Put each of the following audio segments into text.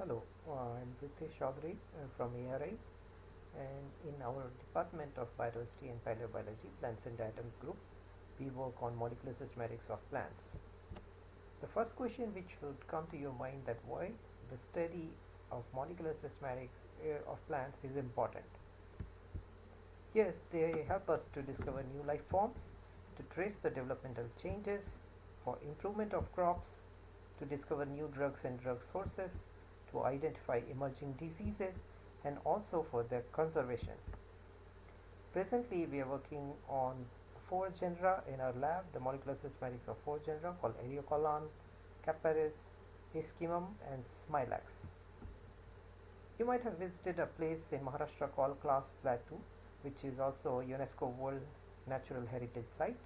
Hello, uh, I'm Ritesh Choudhary uh, from ARI and in our Department of Biodiversity and Paleobiology, Plants and Diatoms group, we work on molecular systematics of plants. The first question which would come to your mind that why the study of molecular systematics uh, of plants is important. Yes, they help us to discover new life forms, to trace the developmental changes, for improvement of crops, to discover new drugs and drug sources, to identify emerging diseases, and also for their conservation. Presently, we are working on four genera in our lab, the molecular systematics of four genera called Eriocaulon, Capparis, Ischaemum, and Smilax. You might have visited a place in Maharashtra called Kaas Plateau, which is also a UNESCO World Natural Heritage Site.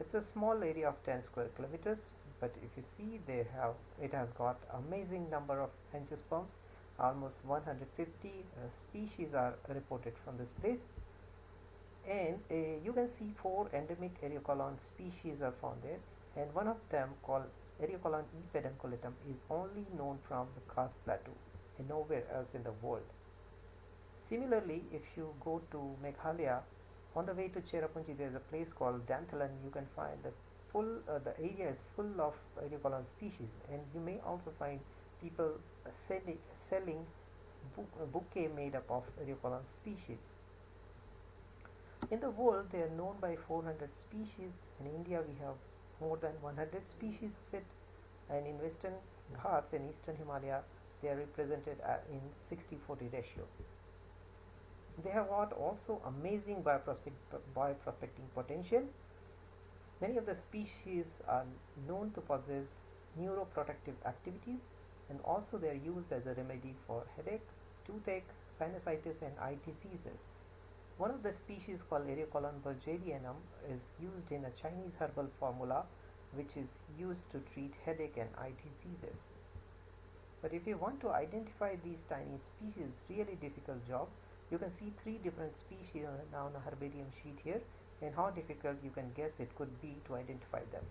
It's a small area of 10 square kilometers, but if you see, they have it has got amazing number of angiosperms. Almost 150 uh, species are reported from this place, and uh, you can see four endemic Eriocaulon species are found there, and one of them called Eriocaulon E. pedunculatum is only known from the Kaas Plateau and nowhere else in the world. Similarly, if you go to Meghalaya, on the way to Cherrapunji, there is a place called Dainthlen. You can find the full, uh, the area is full of Eriocaulon species, and you may also find people uh, selling, selling a bouquet made up of Eriocaulon species. In the world, they are known by 400 species. In India, we have more than 100 species of it, and in Western Ghats and Eastern Himalaya, they are represented uh, in 60-40 ratio. They have got also amazing bioprospecting potential. Many of the species are known to possess neuroprotective activities and also they are used as a remedy for headache, toothache, sinusitis and eye diseases. One of the species called Eriocaulon buergerianum is used in a Chinese herbal formula which is used to treat headache and eye diseases. But if you want to identify these tiny species, really difficult job. You can see three different species on a herbarium sheet here and how difficult you can guess it could be to identify them.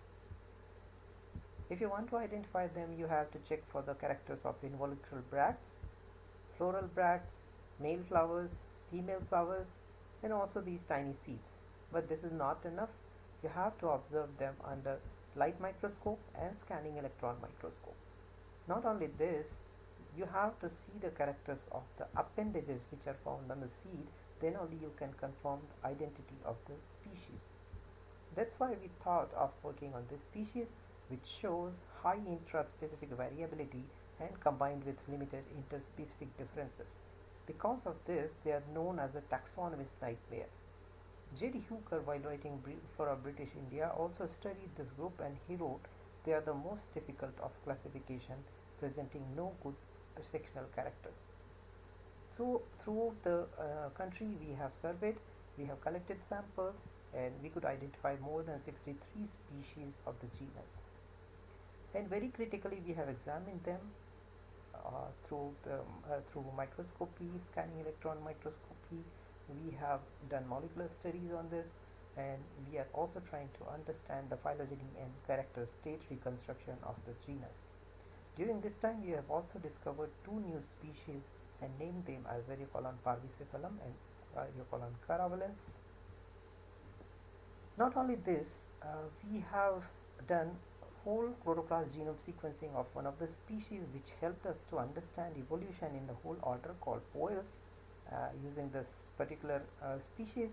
If you want to identify them, you have to check for the characters of involucral bracts, floral bracts, male flowers, female flowers, and also these tiny seeds. But this is not enough. You have to observe them under light microscope and scanning electron microscope. Not only this, you have to see the characters of the appendages which are found on the seed, then only you can confirm the identity of the species. That's why we thought of working on this species which shows high intraspecific variability and combined with limited interspecific differences. Because of this, they are known as a taxonomist nightmare. J.D. Hooker, while writing for a British India, also studied this group and he wrote, they are the most difficult of classification, presenting no good sectional characters. So, throughout the uh, country, we have surveyed, we have collected samples, and we could identify more than 63 species of the genus. And very critically, we have examined them uh, through the, uh, through microscopy, scanning electron microscopy. We have done molecular studies on this, and we are also trying to understand the phylogeny and character state reconstruction of the genus. During this time, we have also discovered two new species and named them as Eriocaulon parvicephalum and Eriocaulon karaavalense. Not only this, uh, we have done whole chloroplast genome sequencing of one of the species which helped us to understand evolution in the whole order called Poales uh, using this particular uh, species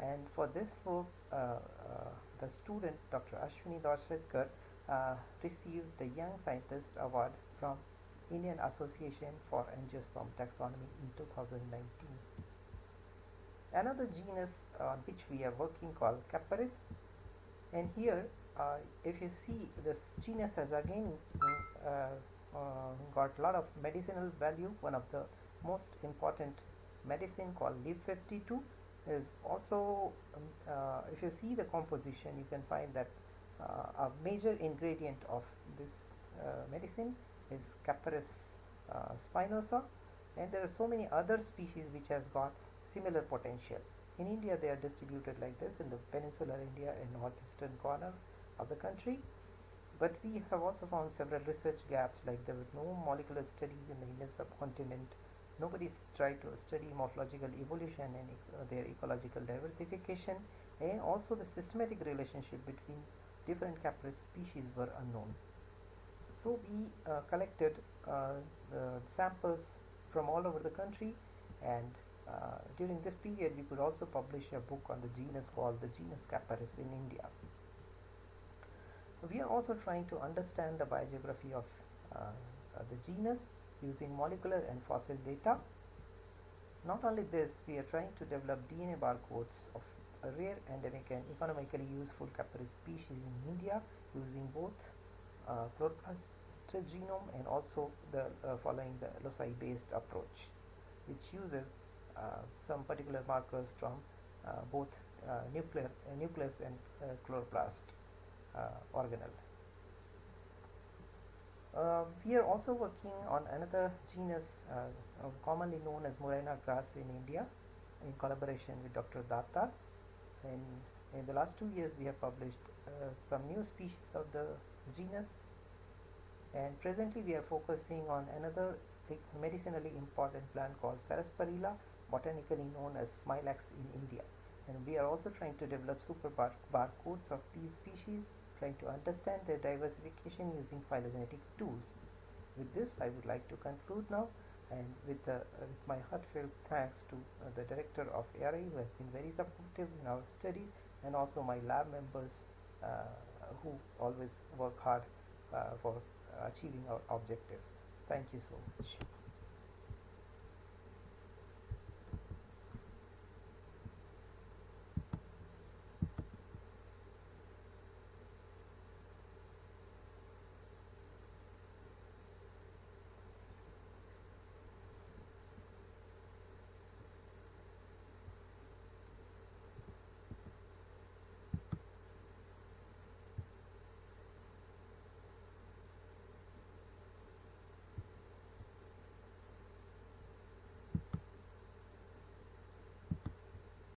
and for this work uh, uh the student Dr. Ashwini Darshetkar uh, received the Young Scientist Award from Indian Association for Angiosperm Taxonomy in 2019. Another genus on which we are working called Capparis and here uh, if you see this genus has again uh, uh, got a lot of medicinal value one of the most important medicine called Liv 52 is also um, uh, if you see the composition you can find that uh, a major ingredient of this uh, medicine is Capparis spinosa and there are so many other species which has got similar potential. In India they are distributed like this. In the peninsular India and northeastern corner of the country. But we have also found several research gaps like there were no molecular studies in the Indian subcontinent. Nobody tried to study morphological evolution and uh, their ecological diversification. And also the systematic relationship between different Capparis species were unknown. So we uh, collected uh, samples from all over the country and uh, during this period we could also publish a book on the genus called the genus Capparis in India. We are also trying to understand the biogeography of the genus using molecular and fossil data. Not only this, we are trying to develop DNA barcodes of a rare endemic and economically useful Capparis species in India using both uh, chloroplast genome and also the uh, following the loci based approach which uses uh, some particular markers from uh, both uh, nuclear uh, nucleus and chloroplast organelle. Uh, we are also working on another genus uh, commonly known as Muraina grass in India in collaboration with Dr. Datta. And in the last two years we have published uh, some new species of the genus. And presently we are focusing on another medicinally important plant called Sarsaparilla botanically known as Smilax in India. And we are also trying to develop super bar barcodes of these species trying to understand their diversification using phylogenetic tools. With this, I would like to conclude now. And with, uh, with my heartfelt thanks to uh, the director of ARI who has been very supportive in our studies and also my lab members uh, who always work hard uh, for achieving our objectives. Thank you so much.